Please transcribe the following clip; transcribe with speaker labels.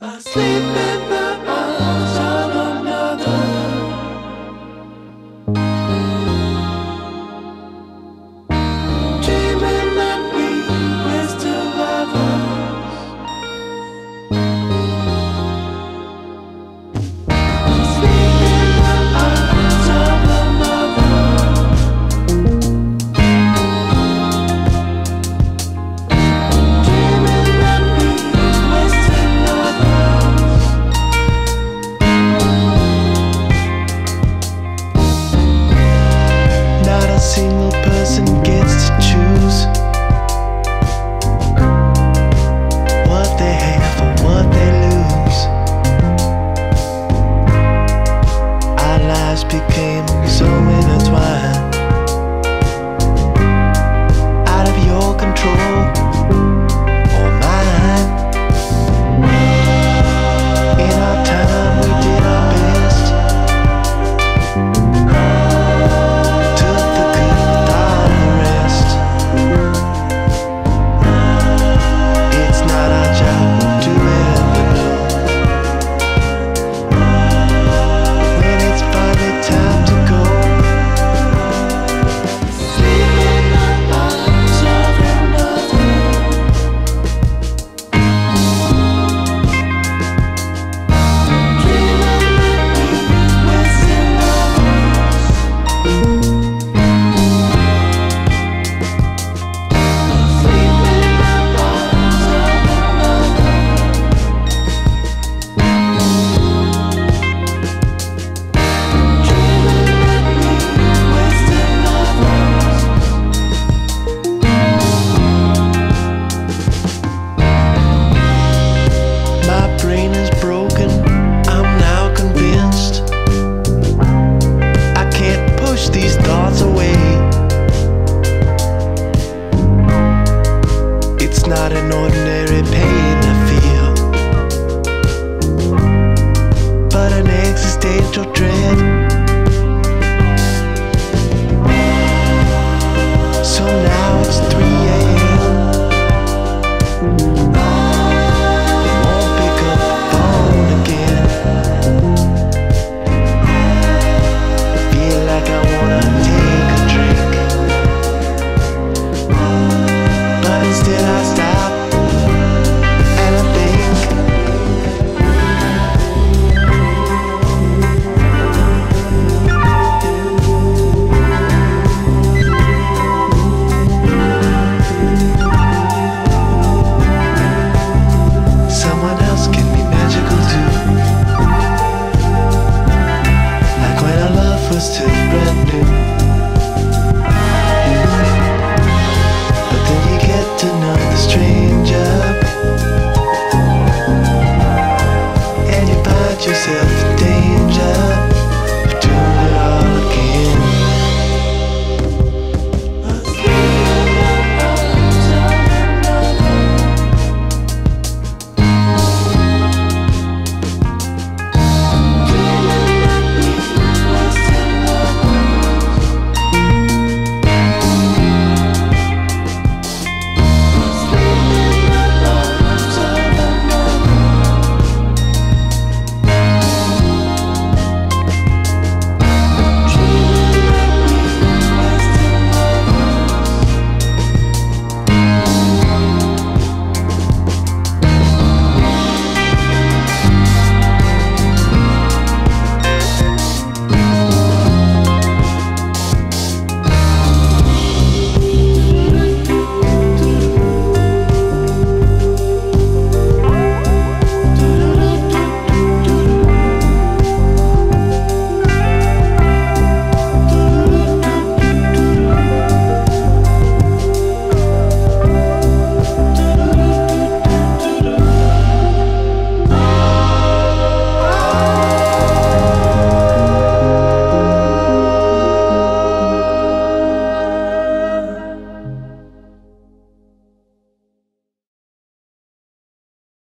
Speaker 1: Asleep in yourself.